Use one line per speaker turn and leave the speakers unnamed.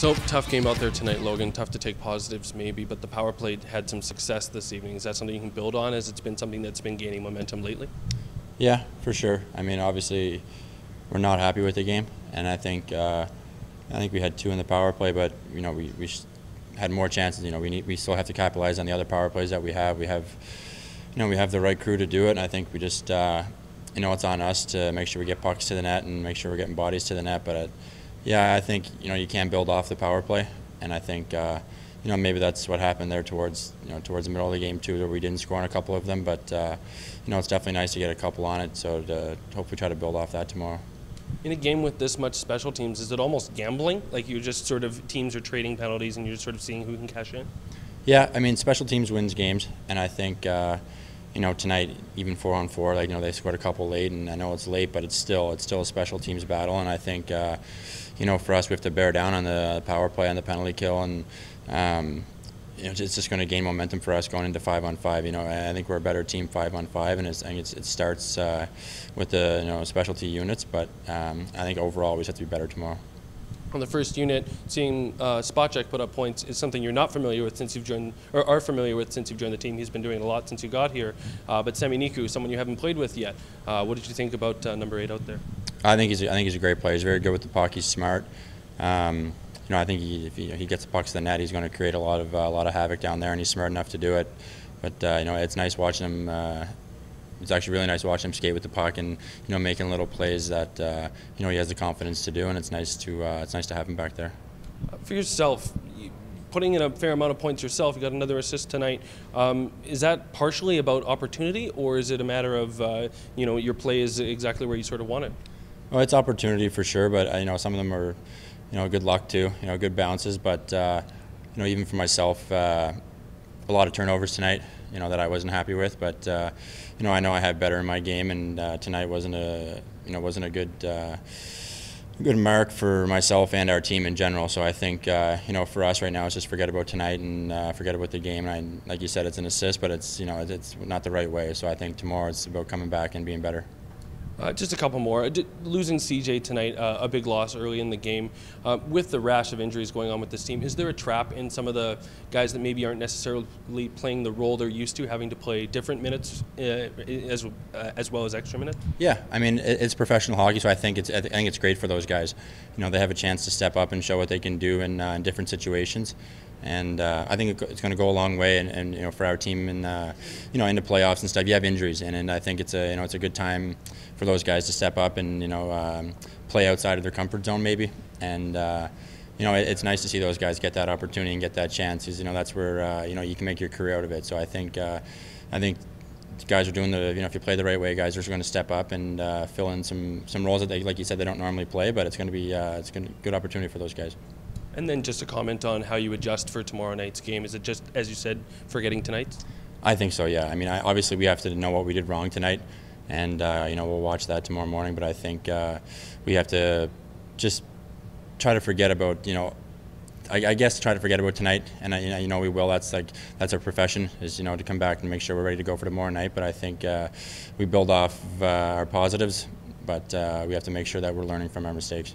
So tough game out there tonight, Logan. Tough to take positives, maybe, but the power play had some success this evening. Is that something you can build on, as it's been something that's been gaining momentum lately?
Yeah, for sure. I mean, obviously, we're not happy with the game, and I think uh, I think we had two in the power play, but you know, we, we had more chances. You know, we need we still have to capitalize on the other power plays that we have. We have, you know, we have the right crew to do it, and I think we just, uh, you know, it's on us to make sure we get pucks to the net and make sure we're getting bodies to the net, but. Uh, yeah, I think you know you can build off the power play, and I think uh, you know maybe that's what happened there towards you know towards the middle of the game too, where we didn't score on a couple of them. But uh, you know it's definitely nice to get a couple on it, so to hopefully try to build off that tomorrow.
In a game with this much special teams, is it almost gambling? Like you're just sort of teams are trading penalties, and you're just sort of seeing who can cash in.
Yeah, I mean special teams wins games, and I think. Uh, you know, tonight even four on four, like you know, they scored a couple late, and I know it's late, but it's still it's still a special teams battle, and I think, uh, you know, for us we have to bear down on the power play and the penalty kill, and um, you know, it's just going to gain momentum for us going into five on five. You know, I think we're a better team five on five, and I think it starts uh, with the you know specialty units, but um, I think overall we just have to be better tomorrow
on the first unit, seeing uh, Spacek put up points is something you're not familiar with since you've joined, or are familiar with since you've joined the team. He's been doing a lot since you got here. Uh, but Sami Niku, someone you haven't played with yet. Uh, what did you think about uh, number eight out there?
I think he's a, I think he's a great player. He's very good with the puck. He's smart. Um, you know, I think he, if he, he, gets the pucks to the net, he's going to create a lot of uh, a lot of havoc down there, and he's smart enough to do it. But uh, you know, it's nice watching him it's actually really nice watching him skate with the puck and you know making little plays that uh, you know he has the confidence to do, and it's nice to uh, it's nice to have him back there.
For yourself, putting in a fair amount of points yourself, you got another assist tonight. Um, is that partially about opportunity, or is it a matter of uh, you know your play is exactly where you sort of want it?
Well, it's opportunity for sure, but uh, you know some of them are you know good luck too, you know good bounces, but uh, you know even for myself uh, a lot of turnovers tonight, you know, that I wasn't happy with. But uh, you know, I know I had better in my game, and uh, tonight wasn't a you know wasn't a good. Uh, good mark for myself and our team in general. So I think uh, you know for us right now, it's just forget about tonight and uh, forget about the game. And I, like you said, it's an assist, but it's you know it's not the right way. So I think tomorrow it's about coming back and being better.
Uh, just a couple more. Uh, losing CJ tonight, uh, a big loss early in the game. Uh, with the rash of injuries going on with this team, is there a trap in some of the guys that maybe aren't necessarily playing the role they're used to, having to play different minutes uh, as uh, as well as extra minutes?
Yeah, I mean it's professional hockey, so I think it's I think it's great for those guys. You know, they have a chance to step up and show what they can do in, in different situations and uh, I think it's going to go a long way. And, and, you know, for our team, and uh, you know, into playoffs and stuff, you have injuries, and, and I think it's a you know it's a good time for those guys to step up and you know um, play outside of their comfort zone maybe. And uh, you know, it, it's nice to see those guys get that opportunity and get that chance. Because you know that's where uh, you know you can make your career out of it. So I think uh, I think guys are doing the you know if you play the right way, guys are going to step up and uh, fill in some some roles that they like you said they don't normally play, but it's going to be it's going to be a good opportunity for those guys.
And then just a comment on how you adjust for tomorrow night's game. Is it just, as you said, forgetting tonight?
I think so. Yeah. I mean, I, obviously we have to know what we did wrong tonight, and uh, you know we'll watch that tomorrow morning. But I think uh, we have to just try to forget about you know. I, I guess try to forget about tonight, and I, you know we will. That's like that's our profession is you know to come back and make sure we're ready to go for tomorrow night. But I think uh, we build off uh, our positives, but uh, we have to make sure that we're learning from our mistakes.